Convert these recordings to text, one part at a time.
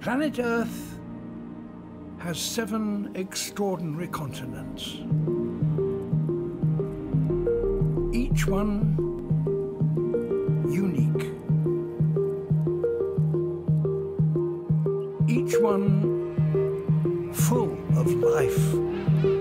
Planet Earth has seven extraordinary continents. Each one unique. Each one full of life.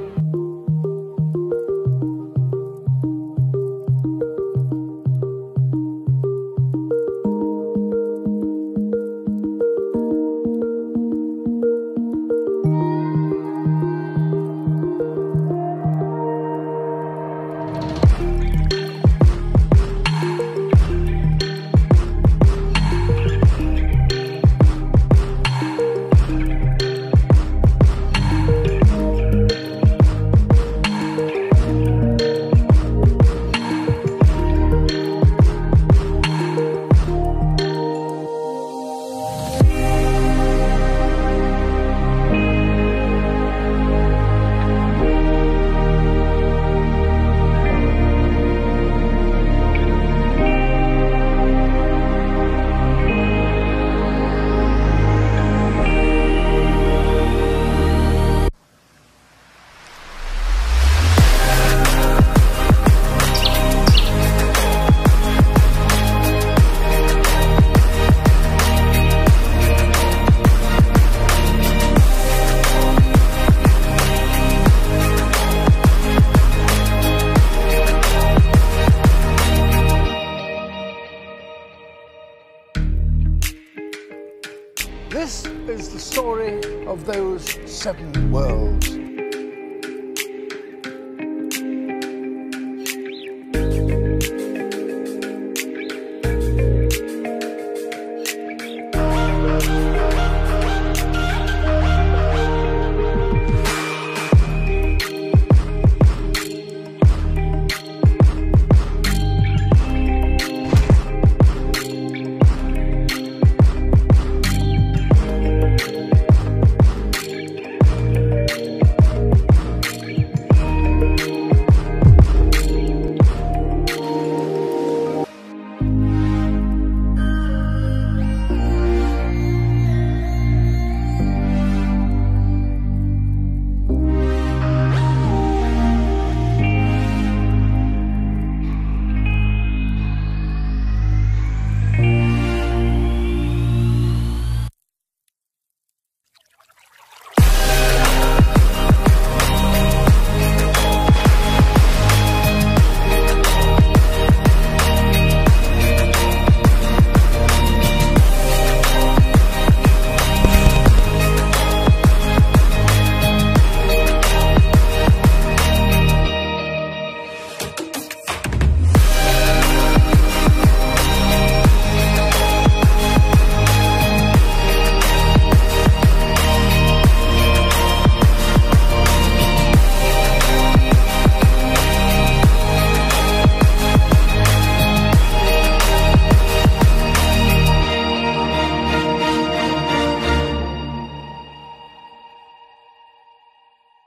This is the story of those seven worlds.